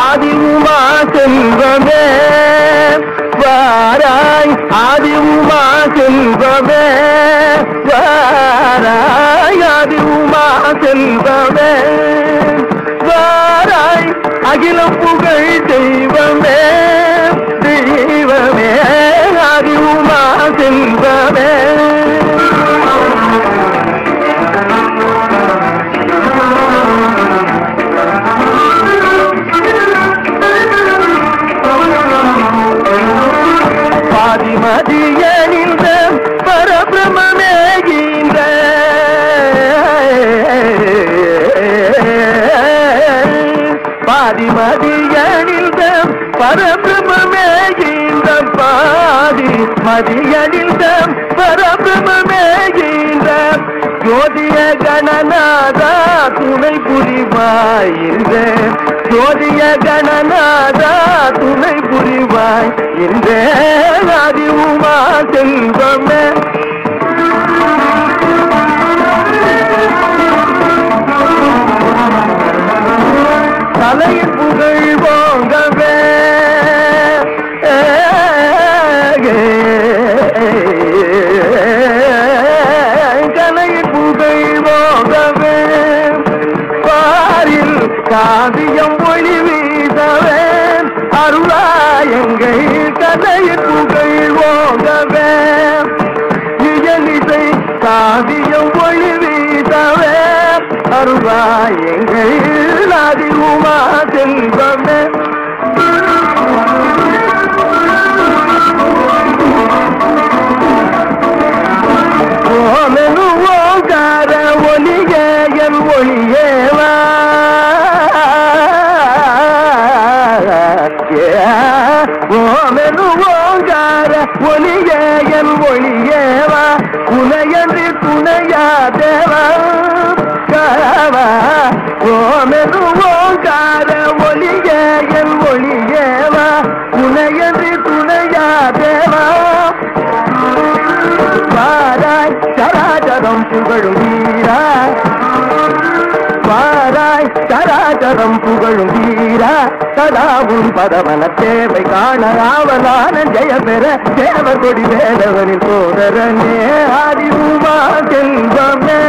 ஆதி செல்வமே வாராய் ஆதி உமா செல்வமே வாராய் ஆதி உமா செல்வமே. மதியம் பரபிரமே இந்த பாதி மதியம் பரபிரமே இந்த ஜோதிய கணநாதா துணை புரிவாய் இந்த ஜோதிய கணநாதா துணை புரிவாய் இந்த ஆதி உமா செல்வமே கலையின் போகவே பாரில் காவியம் ஒளி வீசவே. அருளாயங்கள் கலையின் புகழ் போகவே. இயலிசை காவியம் ஒளி வீசவே. அருளாயங்கள் அதிகமா செல்வமே. ஓமெனு ஓங்கார ஒளிய என் ஒளியேவா உனையன்றி துணையா தேவா. கரவா. ஓமெனு ஓங்கார ஒளிய என் ஒளியேவா உனையன்றி துணையா தேவா. பாராய் சராஜரம் புகழும் சதாவும் பதவன தேவை காண ராவலான ஜெய பெற தேவ கொடி வேலவனின் சோதரனே ஆதி செல்வமே